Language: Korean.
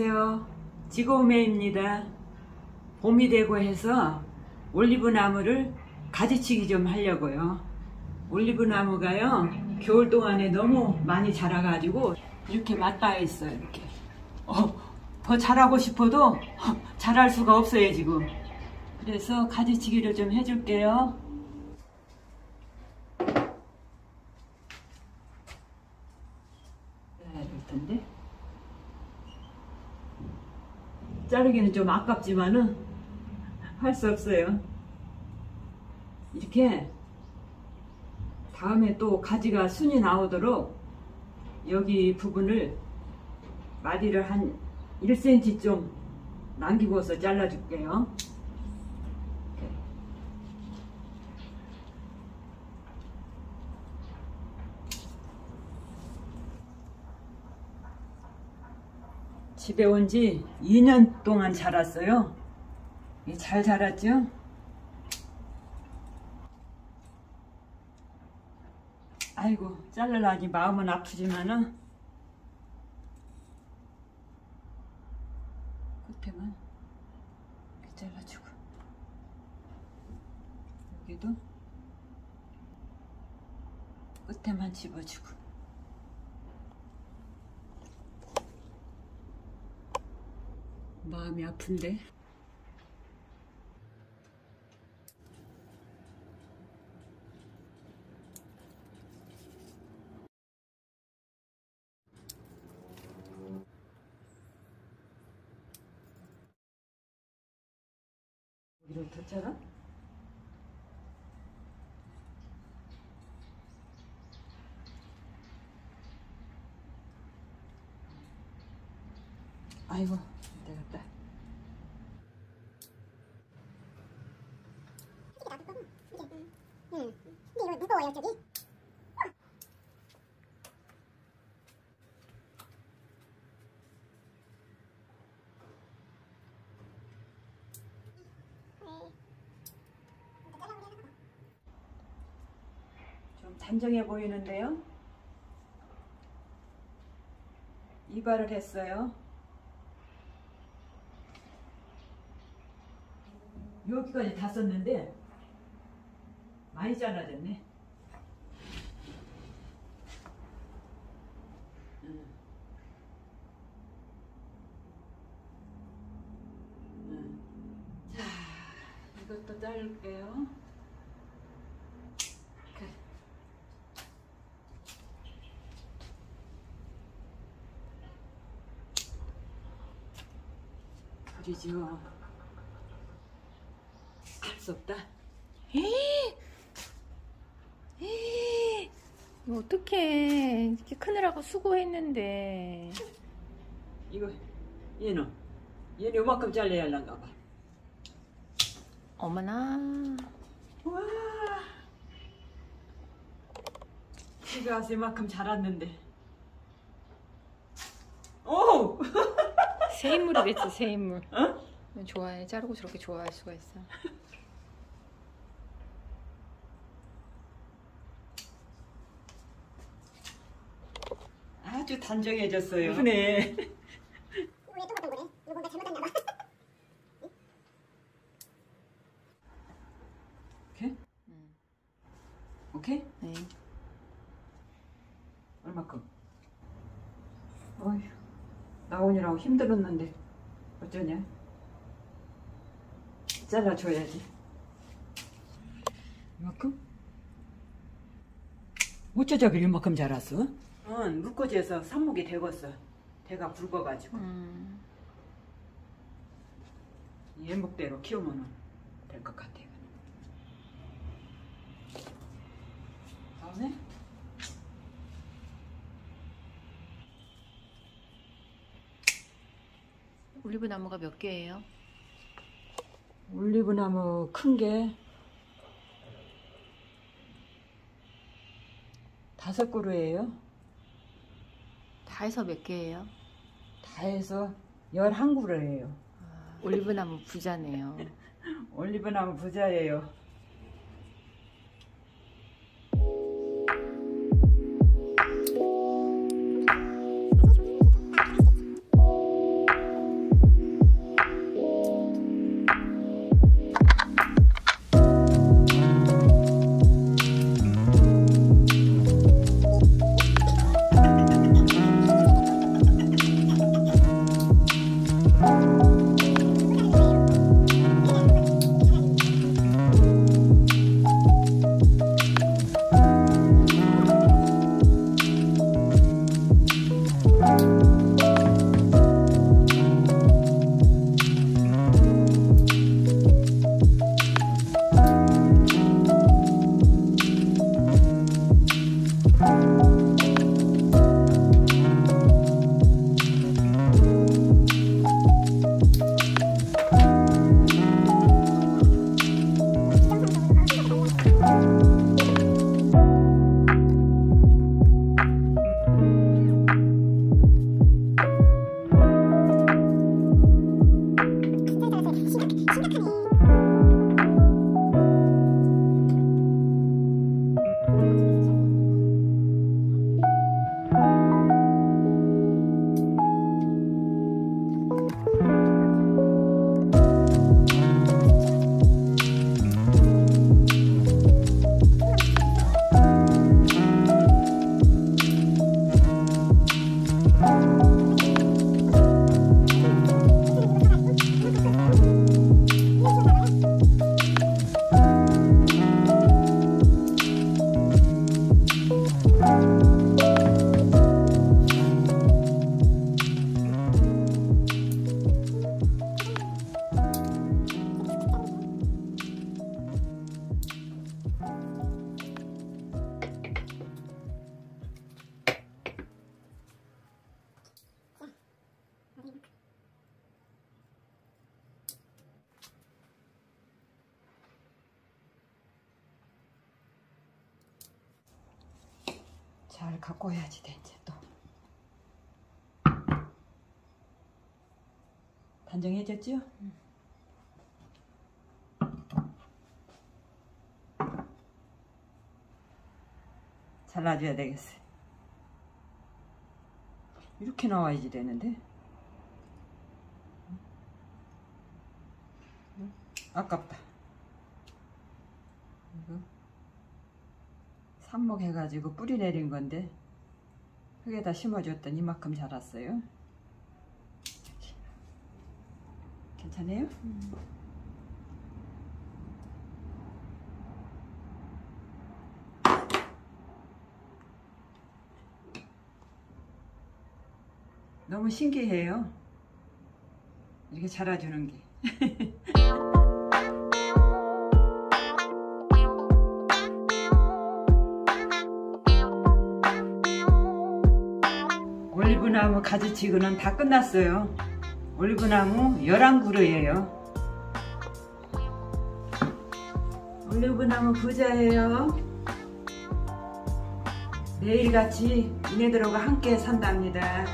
안녕하세요. 지고메입니다. 봄이 되고 해서 올리브 나무를 가지치기 좀 하려고요. 올리브 나무가요, 겨울 동안에 너무 많이 자라가지고 이렇게 맞닿아 있어요, 이렇게. 어, 더 자라고 싶어도 자랄 수가 없어요, 지금. 그래서 가지치기를 좀 해줄게요. 잘라야 될 텐데. 자르기는 좀 아깝지만은 할 수 없어요. 이렇게 다음에 또 가지가 순이 나오도록 여기 부분을 마디를 한 1cm 좀 남기고서 잘라줄게요. 집에 온 지 2년 동안 자랐어요. 이잘 자랐죠? 아이고, 자르라니 마음은 아프지만은 끝에만 이렇게 잘라주고 여기도 끝에만 집어주고 마음이 아픈데 더 자라? 아이고 되겠다 응. 근데 이거 무거워요, 저기. 좀 단정해 보이는데요? 이발을 했어요. 여기까지 다 썼는데 많이 잘라졌네 응. 응. 자 이것도 자를게요 이렇게. 그러죠. 할수 없다. 이거 어떡해. 이렇게 크느라고 수고했는데. 이거 얘는 얘는 요만큼 잘라야 할란가 봐. 어머나. 와. 와서 이만큼 자랐는데. 오! 새 인물이 됐지, 새 인물. 어? 좋아해. 자르고 저렇게 좋아할 수가 있어. 아주 단정해졌어요. 네. 왜 똑같은 거래? 이거 뭔가 잘못했나 봐. 오케이? 음. 오케이? 네. 얼마큼? 어휴, 나오느라고 힘들었는데 어쩌냐? 잘라줘야지. 이만큼? 어쩌자고 이만큼 자랐어? 응, 묶어져서 삽목이 되겠어. 대가 굵어가지고. 음. 예목대로 키우면 될 것 같아 요. 다음에 올리브 나무가 몇 개예요? 올리브 나무 큰 게 다섯 그루예요. 다 해서 몇 개예요? 다 해서 열한 그루예요. 올리브 나무 부자네요. 올리브 나무 부자예요. 잘 갖고 해야지 돼 이제 또 단정해졌죠? 잘라줘야 되겠어요. 이렇게 나와야지 되는데. 아깝다. 이거 삽목 해가지고 뿌리 내린 건데 흙에다 심어줬더니 이만큼 자랐어요. 괜찮아요? 너무 신기해요. 이렇게 자라주는 게. 올리브나무 가지치기는 다 끝났어요. 올리브나무 11그루예요. 올리브나무 부자예요. 매일같이 이네들하고 함께 산답니다.